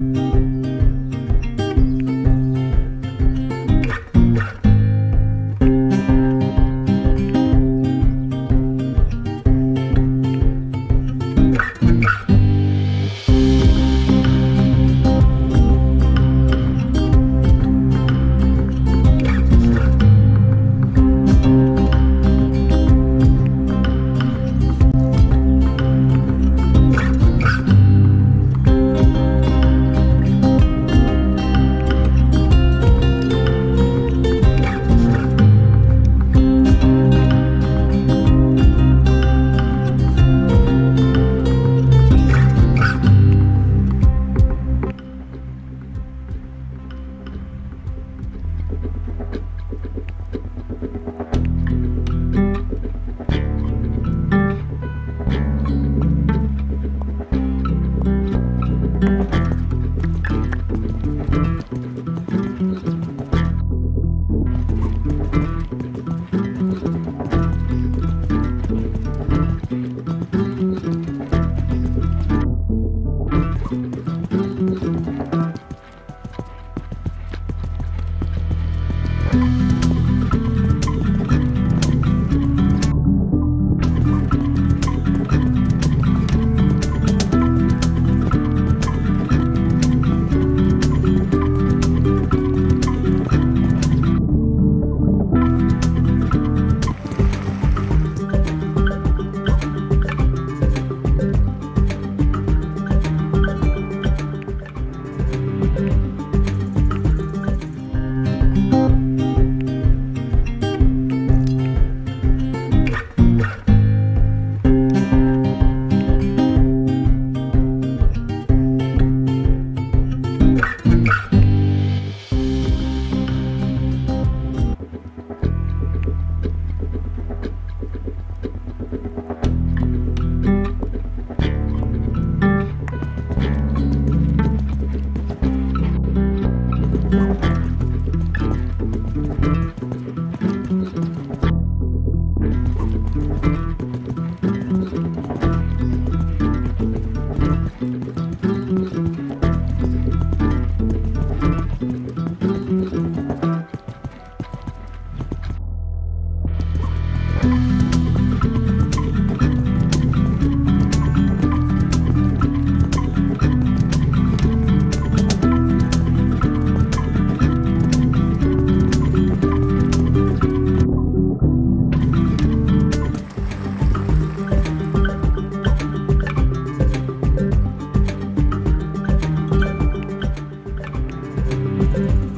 you Bye. thank mm -hmm. you